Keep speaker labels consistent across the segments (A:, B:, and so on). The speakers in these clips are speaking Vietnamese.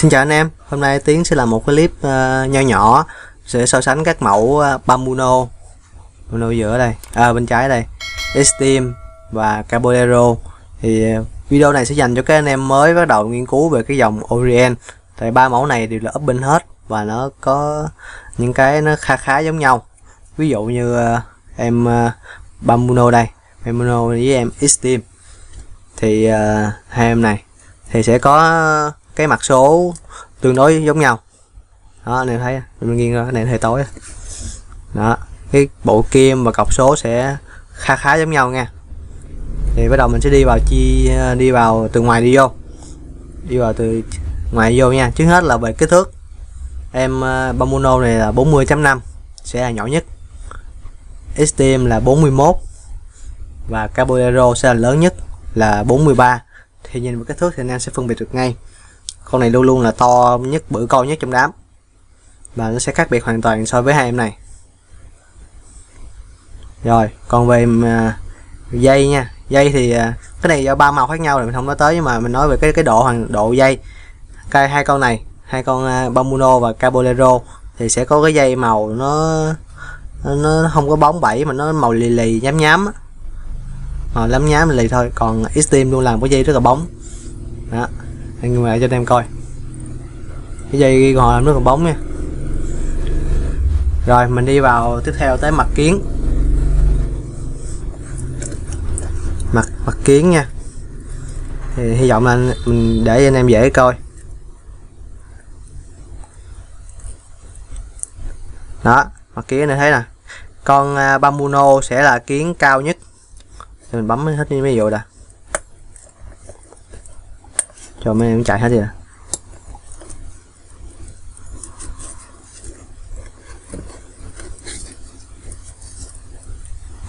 A: Xin chào anh em, hôm nay Tiến sẽ làm một cái clip uh, nho nhỏ sẽ so sánh các mẫu uh, Bamuno. Bamuno giữa đây, à, bên trái đây. Esteem và Caballero. Thì uh, video này sẽ dành cho các anh em mới bắt đầu nghiên cứu về cái dòng Orient. Tại ba mẫu này đều là up bên hết và nó có những cái nó khá khá giống nhau. Ví dụ như uh, em uh, Bamuno đây Bamuno với em Esteem. Thì uh, hai em này thì sẽ có cái mặt số tương đối giống nhau. Đó, anh em thấy mình nghiêng ra cái này hơi tối đó, cái bộ kim và cọc số sẽ khá khá giống nhau nha. Thì bắt đầu mình sẽ đi vào chi, đi vào từ ngoài đi vô. Đi vào từ ngoài vô nha. Trước hết là về kích thước. Em ờ, Bamuno này là 40.5 sẽ là nhỏ nhất. STM là 41 và Caballero sẽ là lớn nhất là 43 thì nhìn vào kích thước thì anh em sẽ phân biệt được ngay con này luôn luôn là to nhất bự con nhất trong đám. Và nó sẽ khác biệt hoàn toàn so với hai em này. Rồi còn về mà dây nha. Dây thì à, cái này do ba màu khác nhau rồi mình không nói tới nhưng mà mình nói về cái cái độ hoàng độ dây. Cái hai con này hai con uh, Bamuno và Caballero thì sẽ có cái dây màu nó nó không có bóng bẩy mà nó màu lì lì nhám nhám màu lắm nhám lì thôi còn Extreme luôn làm cái dây rất là bóng. Đó anh mẹ cho anh em coi. Cái dây ngồi nó còn bóng nha. Rồi, mình đi vào tiếp theo tới mặt kiến. Mặt mặt kiến nha. Thì hy vọng là mình để anh em dễ coi. Đó, mặt kiến này thấy nè. Con à, Bamuno sẽ là kiến cao nhất. Thì mình bấm hết những ví dụ đã cho mấy em chạy hết rồi à?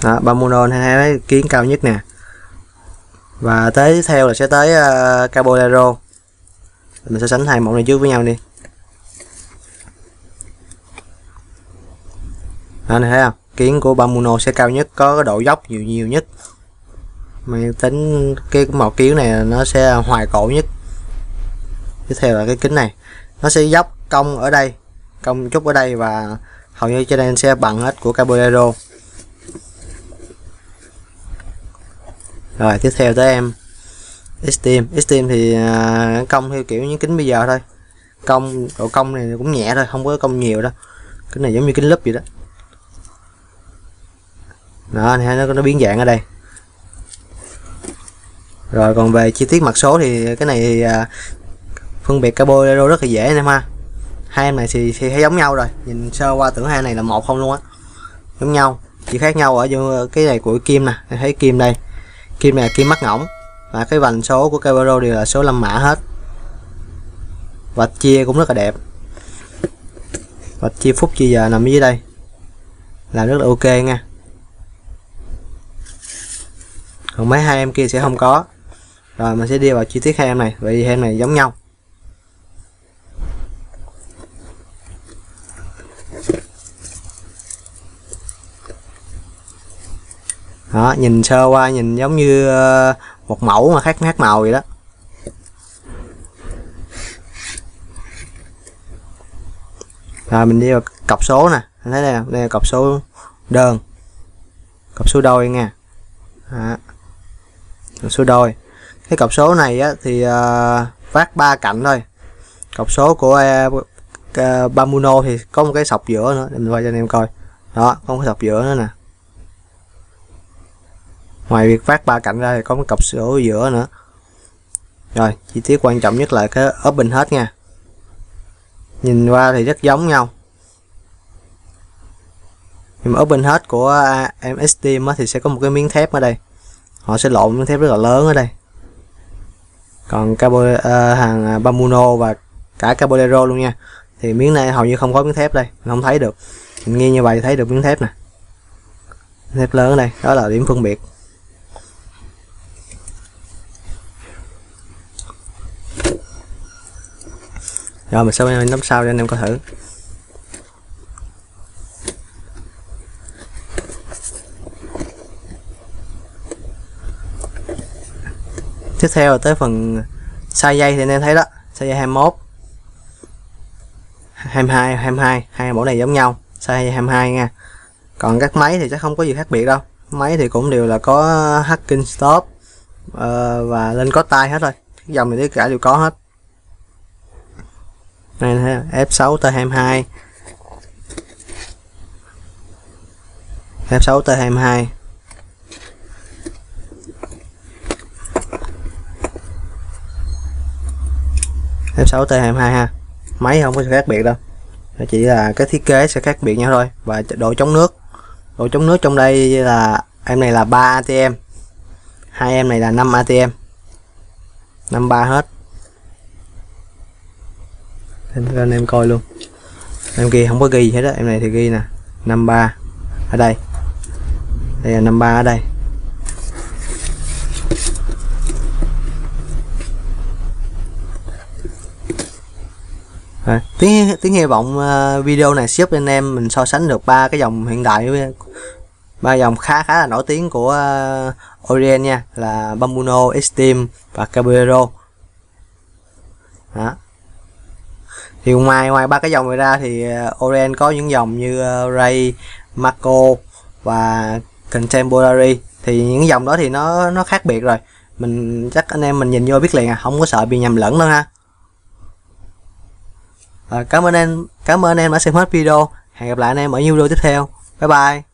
A: đó Bamuno hai cái kiến cao nhất nè. Và tới tiếp theo là sẽ tới uh, Caballero. Mình sẽ sánh hai mẫu này trước với nhau đi. Đó này thấy không? Kiến của Bamuno sẽ cao nhất có cái độ dốc nhiều nhiều nhất. Mà tính cái màu kiến này nó sẽ hoài cổ nhất tiếp theo là cái kính này. Nó sẽ dốc cong ở đây cong chút ở đây và hầu như trên đây sẽ bằng hết của Caballero. Rồi tiếp theo tới em. Steam. Steam thì uh, cong theo kiểu những kính bây giờ thôi. Cong độ cong này cũng nhẹ thôi không có cong nhiều đâu. Cái này giống như kính lúp vậy đó. Đó nó nó biến dạng ở đây. Rồi còn về chi tiết mặt số thì cái này thì, uh, phân biệt Caballero rất là dễ anh em ha hai em này thì, thì thấy giống nhau rồi. Nhìn sơ qua tưởng hai này là một không luôn á. Giống nhau chỉ khác nhau ở cái này của kim nè. Thấy kim đây. Kim này là kim mắt ngỗng. Và cái vành số của Caballero đều là số 5 mã hết. Và chia cũng rất là đẹp. Và chia phút chia giờ nằm dưới đây. Làm rất là ok nha. Còn mấy hai em kia sẽ không có. Rồi mình sẽ đi vào chi tiết hai em này. Vì hai em này giống nhau. Đó nhìn sơ qua nhìn giống như ờ, một mẫu mà khác khác màu vậy đó. Rồi mình đi vào cọc số nè. Anh thấy đây nè đây là cọc số đơn. Cọc số đôi nha. Đó. cọc số đôi. Cái cọc số này á, thì uh, phát ba cạnh thôi. Cọc số của ờ, uh, Bamuno thì có một cái sọc giữa nữa. Mình quay cho anh em coi. Đó có một cái sọc giữa nữa nè ngoài việc phát ba cạnh ra thì có một cọc ở giữa nữa. Rồi chi tiết quan trọng nhất là cái ốp bình hết nha. Nhìn qua thì rất giống nhau. Nhưng mà open hết của MSD thì sẽ có một cái miếng thép ở đây. Họ sẽ lộn miếng thép rất là lớn ở đây. Còn cabo uh, hàng à, Bamuno và cả Caballero luôn nha. Thì miếng này hầu như không có miếng thép đây. Mình không thấy được. Mình nghe như vậy thấy được miếng thép nè. Thép lớn ở đây. Đó là điểm phân biệt. Rồi mình sẽ nắm sau cho anh em coi thử. Tiếp theo là tới phần sai dây thì anh em thấy đó sai dây 21 22 22 hai mẫu này giống nhau sai dây 22 nha. Còn các máy thì chắc không có gì khác biệt đâu. Máy thì cũng đều là có hacking stop uh, và lên có tay hết rồi. Dòng này tất cả đều có hết này thấy F6 T22 F6 T22 F6 T22 ha. Máy không có khác biệt đâu. Chỉ là cái thiết kế sẽ khác biệt nhau thôi. Và độ chống nước. Độ chống nước trong đây là, em này là 3 ATM hai em này là 5 ATM 53 hết em em coi luôn. Em kia không có ghi gì hết á. Em này thì ghi nè. 53 ở đây. Đây là 53 ở đây. À, tiếng tiếng hy vọng uh, video này giúp anh em mình so sánh được ba cái dòng hiện đại. Ba dòng khá khá là nổi tiếng của uh, Orient nha. Là Bambuno, esteem và Caballero. Đó thì ngoài ngoài ba cái dòng này ra thì ờ, uh, Orient có những dòng như ờ, Ray, Marco và Contemporary. Thì những dòng đó thì nó nó khác biệt rồi. Mình chắc anh em mình nhìn vô biết liền à không có sợ bị nhầm lẫn đâu ha. À, cảm ơn em cảm ơn em đã xem hết video. Hẹn gặp lại anh em ở những video tiếp theo. Bye bye.